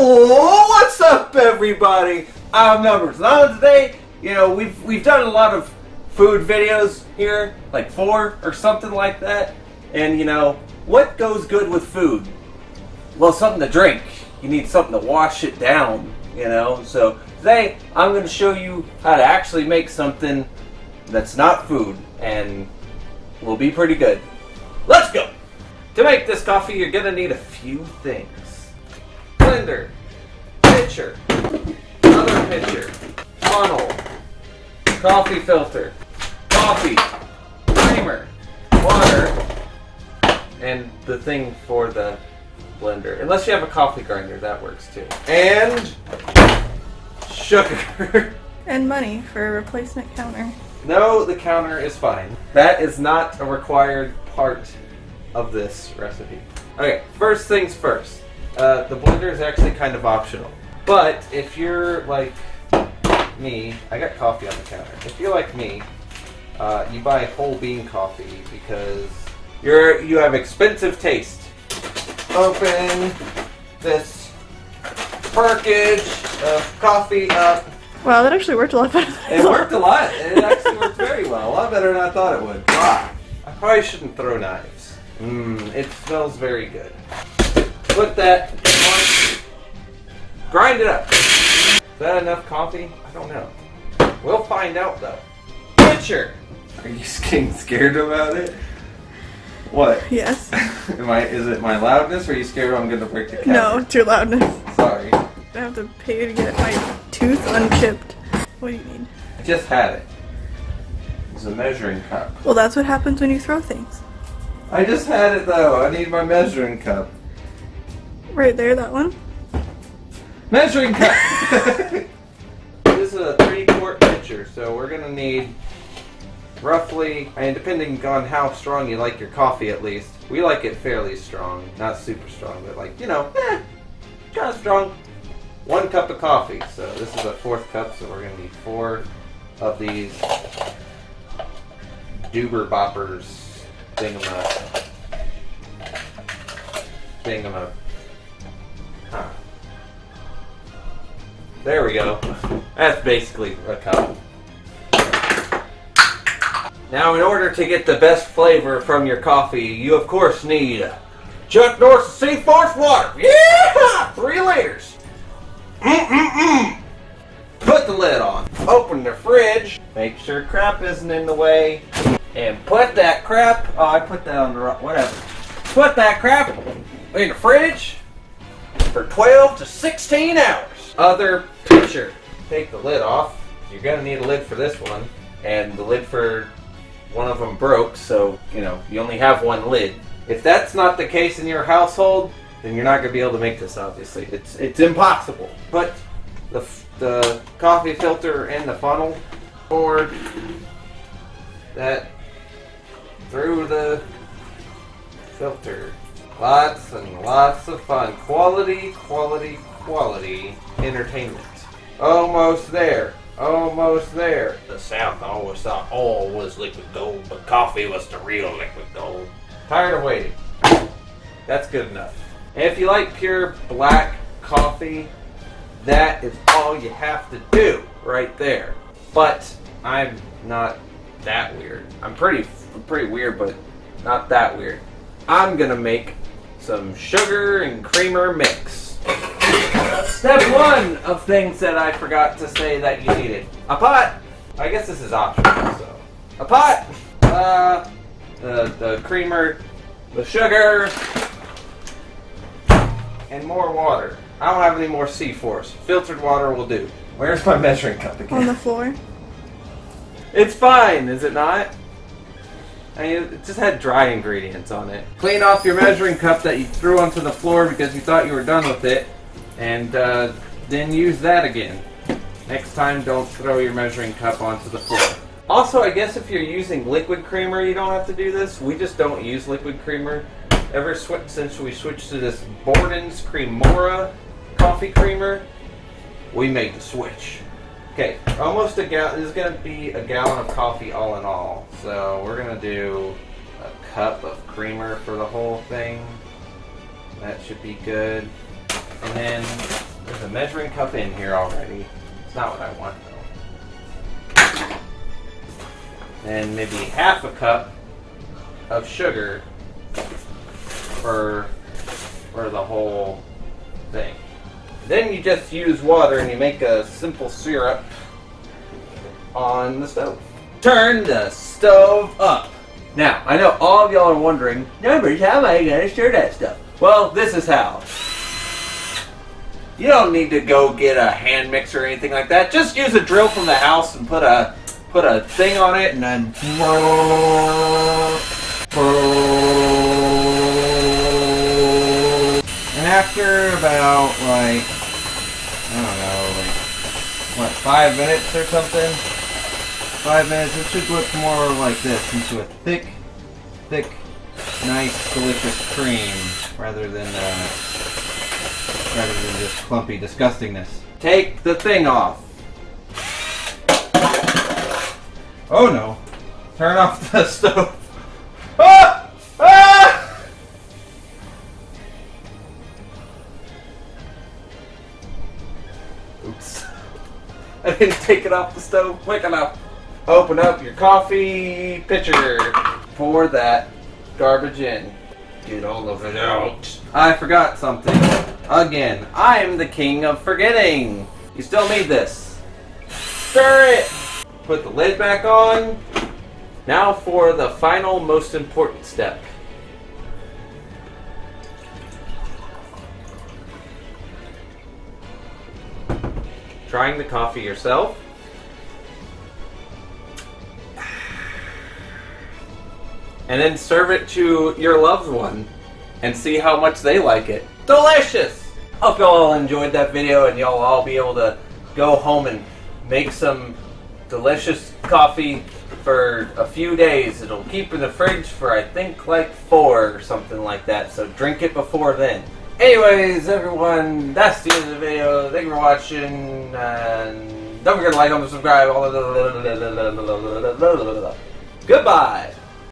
What's up, everybody? I'm Numbers. Now today, you know, we've we've done a lot of food videos here, like four or something like that. And you know, what goes good with food? Well, something to drink. You need something to wash it down. You know, so today I'm going to show you how to actually make something that's not food and will be pretty good. Let's go. To make this coffee, you're going to need a few things blender, pitcher, another pitcher, funnel, coffee filter, coffee, creamer, water, and the thing for the blender. Unless you have a coffee grinder, that works too. And sugar. And money for a replacement counter. no, the counter is fine. That is not a required part of this recipe. Okay, first things first. Uh, the blender is actually kind of optional. But if you're like me, I got coffee on the counter. If you're like me, uh, you buy whole bean coffee because you're you have expensive taste. Open this package of coffee up. Wow, that actually worked a lot better than It worked a lot. It actually worked very well. A lot better than I thought it would. Ah, I probably shouldn't throw knives. Mmm, it smells very good. Put that on. Grind it up. Is that enough coffee? I don't know. We'll find out though. Pitcher. Are you getting scared about it? What? Yes. Am I? Is it my loudness? Or are you scared I'm gonna break the counter? No, it's your loudness. Sorry. I have to pay to get my tooth unchipped. What do you need? I just had it. It's a measuring cup. Well, that's what happens when you throw things. I just had it though. I need my measuring cup. Right there, that one. Measuring cup. this is a three quart pitcher, so we're gonna need roughly, and depending on how strong you like your coffee, at least. We like it fairly strong, not super strong, but like you know, eh, kind of strong. One cup of coffee. So this is a fourth cup, so we're gonna need four of these Duber boppers thingama thingama. Huh. There we go. That's basically a cup. Now, in order to get the best flavor from your coffee, you of course need Chuck Norris C-Force water. Yeah, three liters. Mm-mm-mm. Put the lid on. Open the fridge. Make sure crap isn't in the way. And put that crap. Oh, I put that on the. Whatever. Put that crap in the fridge for 12 to 16 hours. Other picture. Take the lid off. You're gonna need a lid for this one, and the lid for one of them broke, so you know you only have one lid. If that's not the case in your household, then you're not gonna be able to make this. Obviously, it's it's impossible. Put the the coffee filter in the funnel, or that through the filter. Lots and lots of fun. Quality, quality, quality entertainment. Almost there. Almost there. The South always thought oil was liquid gold, but coffee was the real liquid gold. Tired of waiting. That's good enough. And if you like pure black coffee, that is all you have to do right there. But I'm not that weird. I'm pretty pretty weird, but not that weird. I'm gonna make some sugar and creamer mix. Step one of things that I forgot to say that you needed. A pot. I guess this is optional, so. A pot. Uh, the, the creamer, the sugar, and more water. I don't have any more C-Force. Filtered water will do. Where's my measuring cup again? On the floor. It's fine, is it not? I mean, it just had dry ingredients on it. Clean off your measuring cup that you threw onto the floor because you thought you were done with it, and uh, then use that again. Next time, don't throw your measuring cup onto the floor. Also, I guess if you're using liquid creamer, you don't have to do this. We just don't use liquid creamer. Ever since we switched to this Borden's Cremora coffee creamer, we made the switch. Okay, almost a gallon. This is gonna be a gallon of coffee all in all. So we're gonna do a cup of creamer for the whole thing. That should be good. And then There's a measuring cup in here already. It's not what I want though. And maybe half a cup of sugar for for the whole thing. Then you just use water and you make a simple syrup on the stove. Turn the stove up. Now, I know all of y'all are wondering, numbers, how am I gonna stir that stuff? Well, this is how. You don't need to go get a hand mixer or anything like that. Just use a drill from the house and put a put a thing on it and then and after about like I don't know, like what, five minutes or something? Five minutes, it should look more like this, into a thick, thick, nice, delicious cream rather than uh, rather than just clumpy disgustingness. Take the thing off. Oh no. Turn off the stove. I didn't take it off the stove quick enough. Open up your coffee pitcher. Pour that garbage in. Get all of it out. I forgot something. Again, I'm the king of forgetting. You still need this. Stir it. Put the lid back on. Now for the final, most important step. Trying the coffee yourself. And then serve it to your loved one and see how much they like it. Delicious! Hope y'all all enjoyed that video and y'all all be able to go home and make some delicious coffee for a few days. It'll keep in the fridge for I think like four or something like that, so drink it before then. Anyways, everyone, that's the end of the video. Thank you for watching, and don't forget to like, comment, subscribe, all the... Goodbye!